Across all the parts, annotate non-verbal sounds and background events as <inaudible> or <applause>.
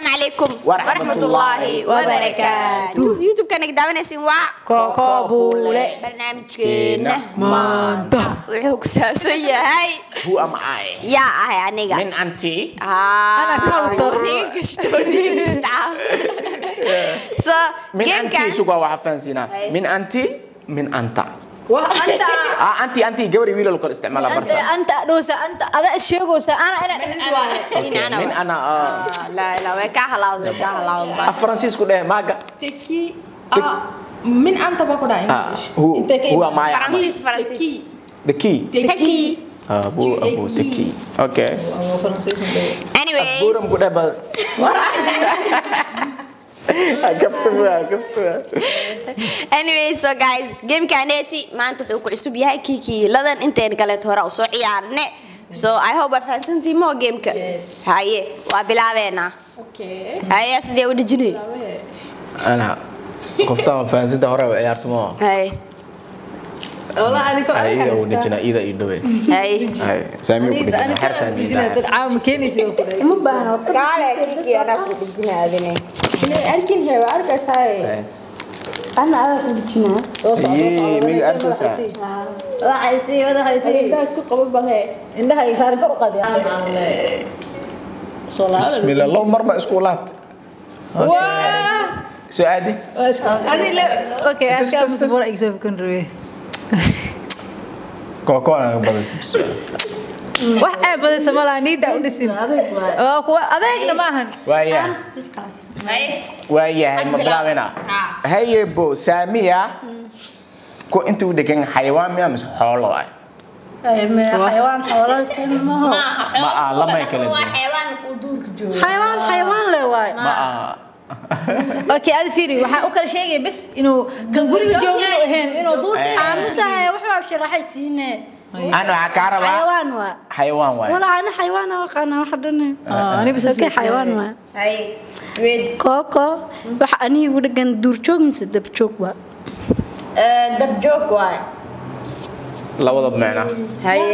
السلام عليكم ورحمة الله وبركاته. يوتيوب كان داونيسين waa كوكو بولي برنامجكينا مانتا وحو كساسا ياهي هو ام اي يا أهي انيغا من أنتي؟ آه. أنا كوثر نيك شتوني؟ نستعاف <laughs> من أنتي سوغا وحفان سينا من أنتي؟ من انتا وانت انت انت جوري ويلو الكل استعمالها برضه انت دوسة انت هذا الشيء انا انا من انا من انا لا لا كهلاوز كهلاوز الفرنسيسكو ده ماجا تكي من انت باكو ده هو هو معايا فرنسيس فرنسيس تكي تكي abu abu teki oke okay. anyway burung kuda bal Gafta gafta. anyway so guys gamekaneti maanta wuxuu ku cusub yahay kiki ladan inteen kaleet hore u soo ciyaarne so i hope waa fahansantii moo gameka haye waa bilaabeena Okay. haye sidee u dhijinay Ana qoftaan fahansinta hore u ciyaartamo. haye Bismillah, marba isku laabta aska tus, tus. musbor ay soo fikir rawe Koko ana badan bismillah. Wax ay badan samala niida u dhisin oo kuwa adeegna maahan waayahay ma bilaabena haye bo saamiya ku inta u dhegan xayawaan miya mise xoolo ah. Xayawaan ah xayawaan xayawaan xayawaan le waay ma ah <laughs> okay adi fiiri waxaa u kala sheegaya bes inuu kan guriga jooga ahayn inuu duulka Eh. aamusahay waxbaa sharaxay siine. Ana waxaa kaa rabaa xayawaan waa. Xayawaan waay walaa ana xayawaan aa aqaana waxa dhane ani bes okay xayawaan waa. Haye weed. Kooko waxa aniga igu dhagan duurjoog mise dabjoog waa? Dabjoog waay labadaba macna haye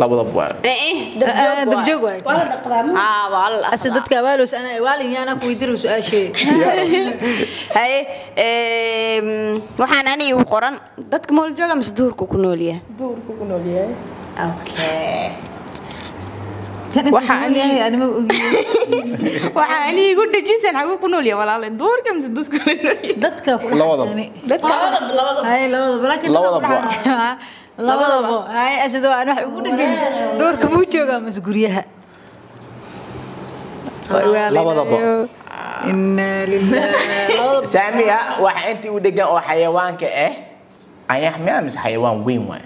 labadaba waay eh dabjoog dabjoog waay haa waa la ase dadka abaalos ana waalin yaana ku weydiru su'aashee haye waxaan aniga u qoran dadka mool jooga mise duurka ku nool yahay Duurku ku nool yahay. okay Waxa ani- anima ogi Waxa ani igu dhajisan xagu ku nool yahay walaal. Duurka mise dadku ku nool yahay. dadka ku Labadaba. Dadka hay labadaba laakiin Labadaba. labadaba hay asado aan wax ugu dhagan doorka muu joogaa mas guryaha labadaba inna lillahi saamiya waxa inta u dhegan oo xayawaanka ah ayax miya mise xayawaan weyn waay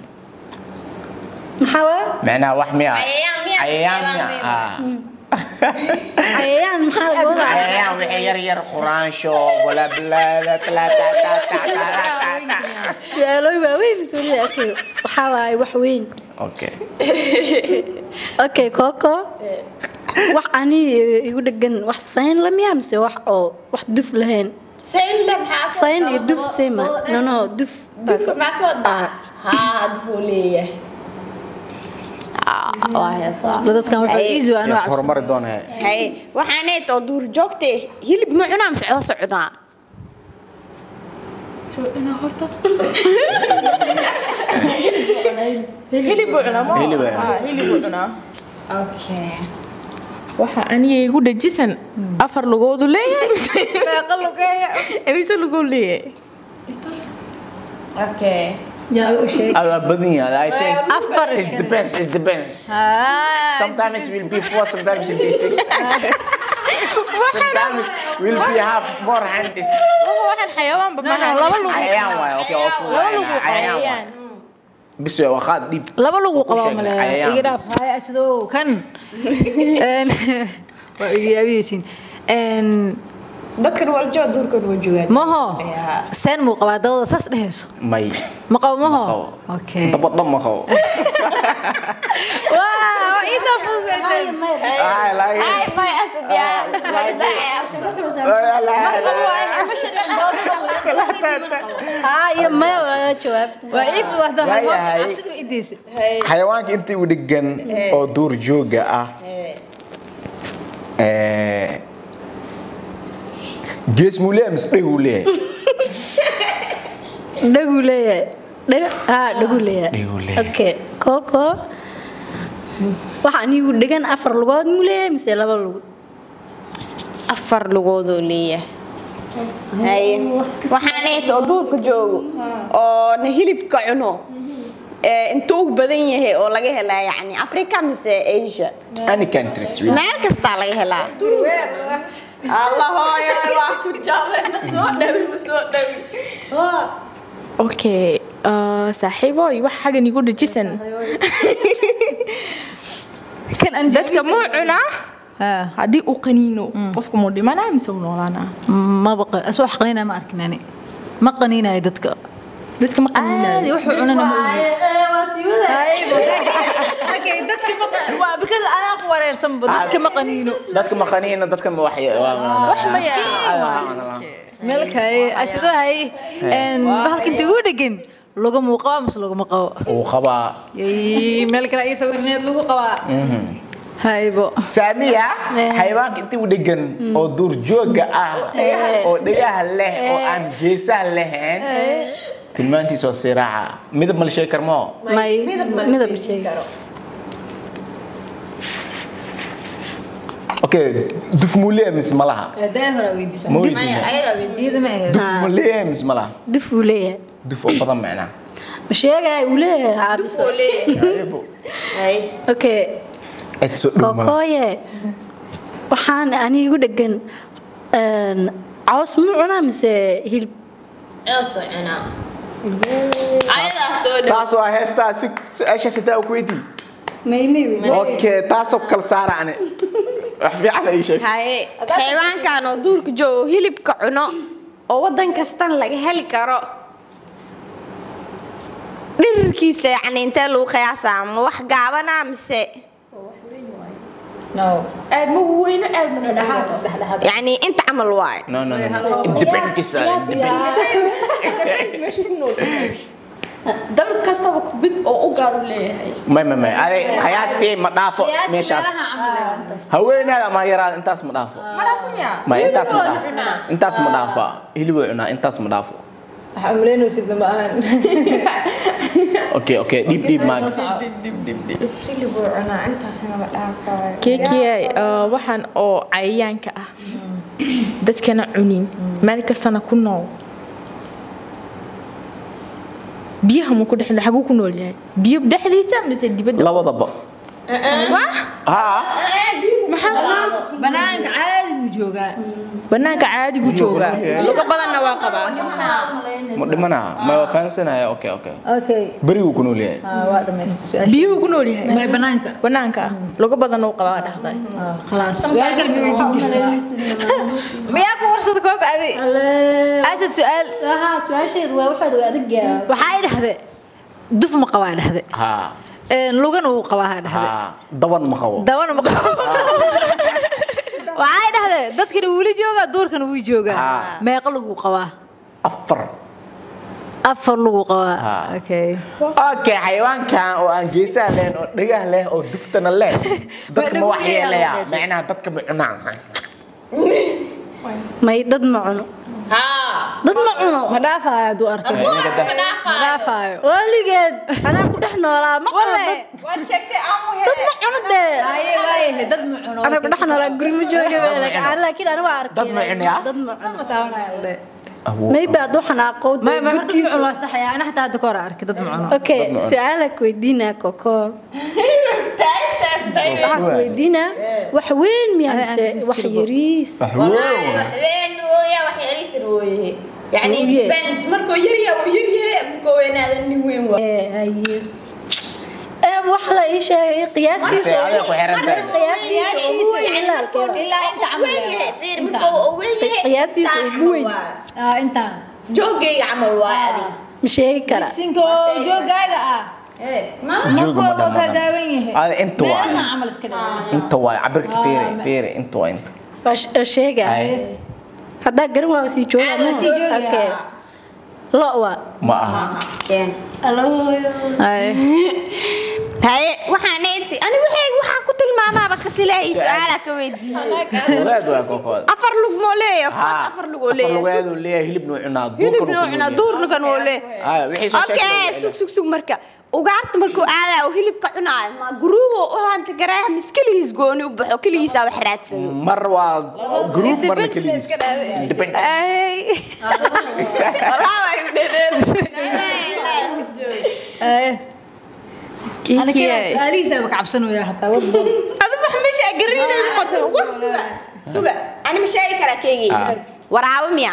maxaa waa macnaha wax miya Cayayaan miya? cayayaan miya Xayawaan weyn. Ah. Cayayaan maxaa laga wadaa cayayaan wixii yar yar quraansho bala bala la ta ta ta ta ta su'aalooy waaweyn suulida okay waxaa waaye wax weyn okay. <laughs> Okay. Kooko wax aniga igu dhagan wax sayn la miyaa mise wax oo wax duf lahayn sayn iyo duf sema no no duf duf maxaa ka wadaa haa dufuu leeyahay waa heesaa dadkan waxa easy waa anoo cabsi horumari doonaa haye waxaaneed oo duur joogte hilib ma cunaa mise coo socdaa? Ina horta. Hilib buu cunaa. Cunaa. Ah, Waxa aniga igu dhajisan afar lugoodu leeyahay. Meeqa lugeeya Emise lugoo leeyahay. okay yaa u sheeg Ada badan yahay I think afar it iska depends it depends. Ah, sometimes it will be four sometimes it will be six. <laughs> Sometimes will be have more hands Waxaan xayawaan ba no, no, laba lugu. Cayayaan waay okay oo fududahay. Laba lugu cayayaan waay bis waa qaad dib laba lugu Ku qabaa sheeg, dadkan waljoo duurkan waa joogaan maho seen muu qabaa dabada saas dhehayso may. Ma qabo maho qabo. okay daba dhan ma qabo xayawaanka intii u dhegan oo duur jooga ah gees muu leeyahay mise dheguu leeyahay dhaguu leeyahay dhaguu leeyahay koko. Waxa anigu dhegan afar lugood muu leeyahay mise laba lugood afar lugoodoo leeyahay haye waxaan oo duurka joogo oo na hilibka cuno ee intuu ugu badan yahay oo laga helaa yacni africa mise asia. Meel kastaa laga helaa allah <laughs> hooyo waa ku jabay ma soo dhawi ma soo dhawi okay uh, saaxiiboy wax xagan igu dhajisan kan aan dadka muu cunaa haa haddii uu qaniino qofku muu dhimanaa mise uu noolaanaa maba qa- asoo wax qaniinaya ma arkin ani ma qaniinayo dadka dadka ma caadi qaniinayo wuxuu cunana ma okay dadka ma qa- waa because anaa ku wareersanba dadka ma qaniino dadka ma wax wax ma yaa meelkay asidoo hay een bahalka inta ugu dhegan lagu muuqaba mise laguma qabo uu qabaa meel kale ay sawirneed lagu qabaa haybo saamiya xayawaanka intii u dhegan oo duurjooga ah. Oo dhegaha leh oo aan geesaha lahayn tilmaantiisa oo siraaca midab ma la sheegi karmo may midab ma sheegi okay duf muu leeyahay mise ma laha daa hore weydiisa ma weydiina iyada ma ahayd duf ma leeyahay mise ma laha dif uu leeyahay duf oo badan macnaa ma sheegaya uu leeyahay caabiso okay cid soo dhow ma laha. kokooye waxaan aniga igu dhegan een, caws mu cunaa mise hilib soo cunaa ayadaa soo dhawi taas waa heestaa si su'aashaas hataa ku weydii okay taasoo kala saara ane wax fiican ay sheeg haye xayawaankan oo duurka joogo hilibka cuno oo wadan kastan laga heli karo dhirirkiisa yacni intee lagu qiyaasaa ma wax gaabanaa mise no. No no independence independence dal kastaba kubid oo u gaar u leeyahay. May may may. Qiyaastii ma dhaafo meeshaas. haweenaada ma yaraada intaas. Ma dhaafo. Ma ma intaas ma dhaafo. intaas ma dhaafa hiliboo cunaa intaas ma dhaafo maan <laughs> keekiyay waxaan oo cayayaanka ah. Dadkana cunin. Meel kastana ku nool. Biyaha muu ku dhex xaguu ku nool yahay. Biyo dhexdiisa mise dibadda? Labadaba. Maxaa? Banaanka caadigu joogaa. Luga badanna waa qabaa ma dhimanaa ma waa fahansanaya okay okay. Okay. Beriguu ku nool yahay ah, waa dhamaystay su'aasha biyuhu ku nool yahay may banaanka banaanka ah luga badan uu qabaa dhahday Ah, khalaas kale ma weydiin jirtid miyaa ku warsada kooka adi asad su'aal haa su'aasheedu waa waxaad waa adagyaa waxaa i dhahde duf ma qabaa dhahde haa Een, lugana wuu qabaa dhahde haa daban ma qabo dabana ma qabo waxaa i dhahde dadkana wuli joogaa duurkana wuu joogaa Ah. meeqa luguu qabaa afar okay. Xayawaankan oo aan geesaha lahayn oo dhagaha leh oo duftana leh <laughs> dadka ma wax yeelaya. macnaha dadka ma cunaa. May dad ma cuno. Dad ma cuno. Ma dhaafaayo hadduu arko. Anaa ku dhex noolaa. Ma dad ma cuno dee. Anaa ku dhex noolaa guri ma jooga laakiin aniga waa arkay. Dad ma cuno ma taabanayo dhe. Awood. maybe hadduu xanaaqo ma ma horta ma cuno waa sax yaa ana xataa hadda ka hor arkay dad ma cuno okay Dad ma cuno. su'aala ku weydiinaa koko waxaa ku weydiinaa wax weyn miyaa mise wax yariis Wax weyn. waxbeen wooya wax yariisan wooyahe yacni Wuu yahay. depends markuu yaryaa uu yaryahay markuu weynaadan nin weyn waa Ee, haye ee wax la ii sheegay qiyaastiisa Mase adiga ku xiran tahay. qiyaastiisa ugu weyn ilaa halkeeda ilaa inta camal weyn yahay fiir markuu uu weyn yahay Qiyaasiisa saan ugu weyn. waa. ah intaan joogayga camal waa adi ma sheegi kara sinka oo joogaaga ah Ay, Ah, afar lug moo leeyahay of course afar lug oo leeyahay. lugeedu leeyahay hilib nuu cunaa hilib noo cunaa duurnukan oo leeyahay. Ah, wixii soo sheegay okay sug sug sug marka. Ugaarta markuu aadayo oo hilibka cunaayo ma guruubo u hanta gareeha mis keligiis gooni u baxo keligiisaa wax raadsado. Mar waa group marna Independence keligiis. iska dhaaday. Independence. su'aalihiisaaba ka cabsanaya xataa wadbo adu wax meesha garinay qortay war suga suga ani ma sheegi karaa keegii waraawo miya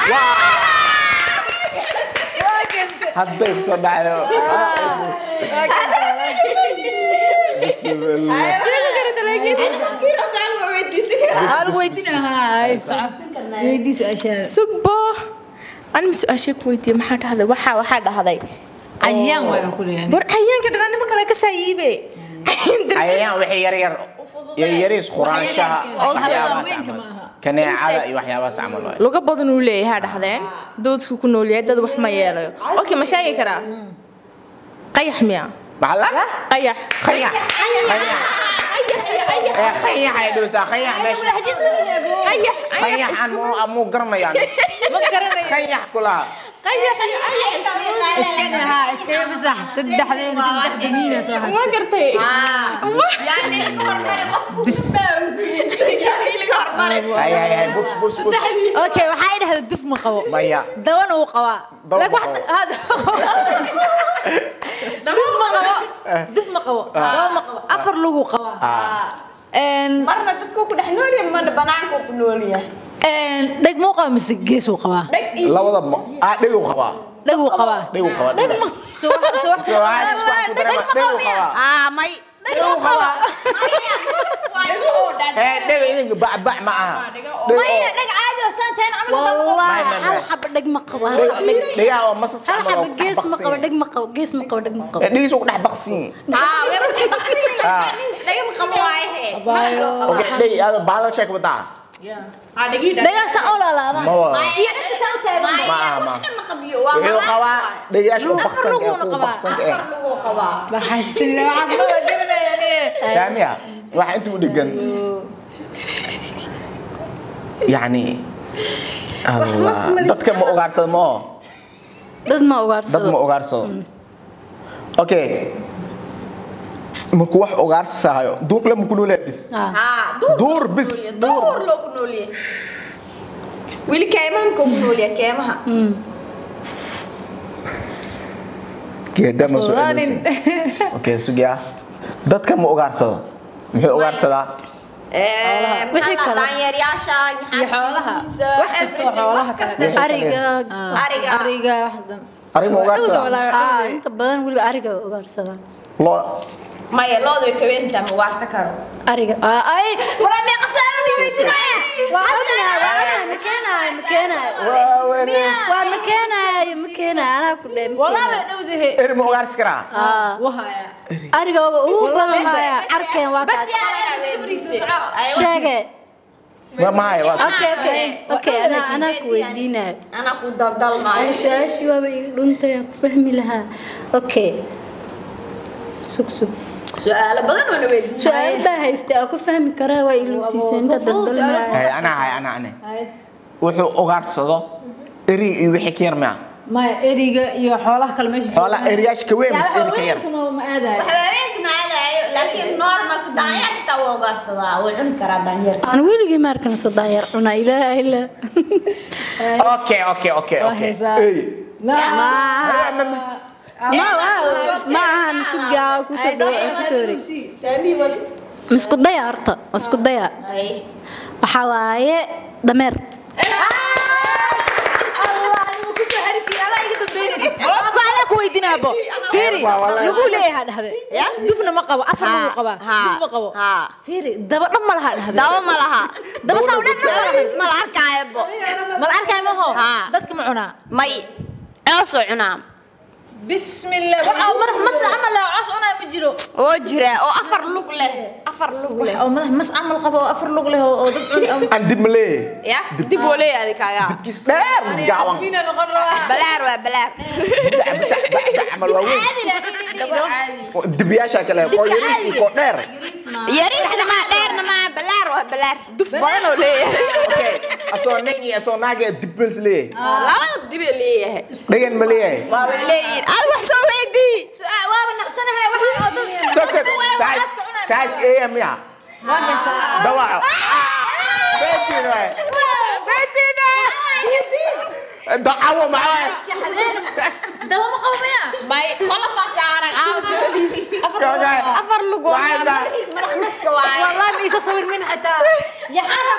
hadday ku soo dhacdo Bismillah. aanu weydiinahay weydii su'aashaada sugbo anima su'aashee ku weydiiye maxaa dhahday waxaa waxaa dhahday cayayaan waay ku leeyahay war cayaanka dhanaa nima kale ka saayiibe cayayaan waxay yar yar. Yaryariis quraanshaha kaneecada iyo waxyaabahaas camal luga badan uu leeyahay ha dhahdeen doodku ku nool yahay dad wax ma yeelayo okay ma sheegi karaa qayax miya qayax qayax qayax muu garanayaan qayax kulaha waxaa idhahda duf ma qabo maya dabana uu qabaa duf ma qabo duf ma qabo daba ma qabo lagu qabaa ah. marna dadku ku dhex noolyahay marna banaanka ku noolyahay dheg muu qaba mise geesuu qabaa labada ah dheguu qabaa dheguu qabaa dheguu qabaa dheg ma soo wax soo ah may. Dheguu qabaa dheg eh, idinka bacbac ma aha. May dheg caadi oo saanteen camal wallahi hal xab dheg ma qabo hal xab dhegaha oo masas hal xab gees ma qabo dheg ma qabo gees ma qabo dheg ma qabo. Eh, Dhegiisu ku dhex baqsin ah weeru dhex baqsin Ah. dhega ma qabo waaye oke dhegi aada baala sheek badaa dhegaasa oo laalaabaan ma waa iyo dhega saan taagan Ma aha, ma. waxna ma qabiyo waa wuxuu qabaa dhegayaasha u baqsanka ee luguuna ku qabaa. baqsanka eh. Lagu qabaa baxasinina waxaas ma wada garanayaan saamiya waxa intuu dhegan yacni Allah. dadka ma ogaarsado ma oo dad ma dad ugaarsado ma ogaarsado okay markuu wax ogaarsayo duuqle ma ku noolyahay bis. Ah. ah duur bis duur loo ku ku <laughs> okay sugiya dadka ma ogaarsado muxuu kale. ariga. Ma ogaarsadaa ah. Inta badan waliba ariga ugaarsada loo maya loodu way kaweenta ma waasa karo ariga ay waraa meeqa su'aalo la weydiinaya waa ognahay waa ognahay ma keenayo ma keenayo waa wene waa ma keenayo ma keenayo anaa ku dheh walaa way dhowdahe eri ma ogaarsi karaa wahaya ariga ugu badan maya arkeen waa kaas sheege ma maayo waa okay okay okay anaa anaa ku weydiinayo ana ku daldalmaayo su'aashii waaba iga dhuntay aan ku fahmi lahaa okay sug sug su'aalo badan oo na weydiin su'aal baa haystay aan ku fahmi karaa waa iluusiisay inta daldalmaya hay anaa hay anaa ane wuxuu ogaarsado eri iyo wixii ka yar maya maya eriga iyo xoolaha kale meesha xoolaha eriyaasha ka weyn mise eri ka yar ma aadayo haweenka ma aadayo laakiin normalka daanyeer xitaa waa ugaarsadaa wuu cuni karaa daanyeerka aan weligii maarkan soo daanyeer cunaa ilaaha ila okay okay okay waa okay heesaa Ey, ma ma ahan sugaa ku soo dhawa ku soo wareeg saamii wali misku daya horta isku daya waxaa waaye dameer lagu leeyahay dhahde dufna ma qabo afar lagu qabaa duf ma qabo fiiri daba dhan ma laha dhahde daba ma laha daba saa dhan ma ma la arkaayo bo. Ma la arkaayo maho dadka ma cunaa may coosoo cunaa oo cos cunaa ma jiro. Oo jira oo afar lug leh afar lug leh. Oo madax mas camal qabo oo afar lug leh oo oo dad cun aan dib ma leeyahay ya dib oo leeyahay kaaga dibkiis dheer is gaaban Mina noqon rabaa balaar waa balaar. Camal waa weyn dibiyaasha kale koo yariis iyo koo dheer. Yariisna maa dheerna maa balaar waa balaar. Duf badan oo leeyahay <laughs> asoo negi asoo naage dibels leeyahay laba dibe leeyahay dhegen ma leeyahay waaba leeyihin aad wax soo weydii waaba naqsanahay ya? waxaan oo dad sokat saas saas eeya miya dawaco betina betina dacawo macaa dawa. Ma qabo miya may qolofaa saaran aawdoolis afar lugu madax maska waaye wallahi ma iisa sawir min xataa yaxana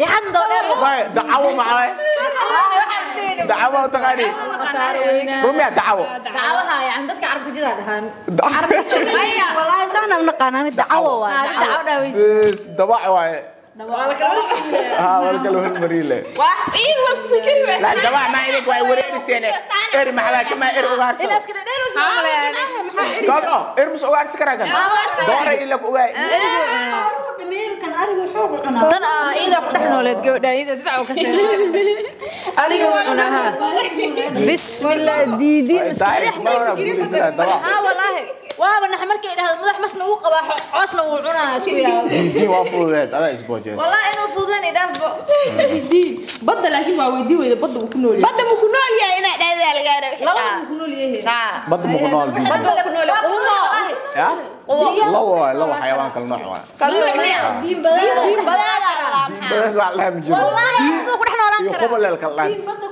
يا حدا دولار waay dacawo maxaa dacawo taqaani صار وين rumiya dacawo دعوها يعني عندك عرب جدا دهان والله سانا نقانا دعوة واي هذا دعوة داوي Yes, dawaco tan ah ida ku dhex nooleed gabadhaan ida si fiican u kasay adiga wuu cunaha bismillah diidi taay waaba nax markay idhaahdo madax masna wuu qabaa coosna wuu cunaa isku yaaba <laughs> waa fududeed adaa isboojees walaa inuu fududeyn idhaafbo <laughs> badda laakiin waa weydii weyda badda wuu ku nool badda muu ku nool yahay inaa dhahdaa lagaa raba labada muu ku nool yahay. Badda muu ku nool badda ku nool qumo lawa lawa xayawaan kala nooc waa kala nooc diin badan diin badan walaahi isbuu ku dhex noolaan karaa diin badan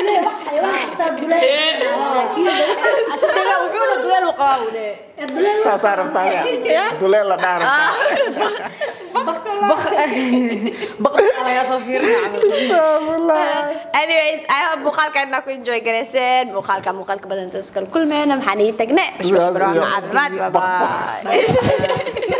إلهي wax xayawaan kasta duleen laakiin asaga wuxuuna duleen u qabaa wule duleen saa saa rabtaa ya duleen la dhaar anyways i hope muuqaalkana ku enjoy garayseen muuqaalka muuqaalka badan taskal kulmeena maxaan iin tagne bashbarax caafimaad bye bye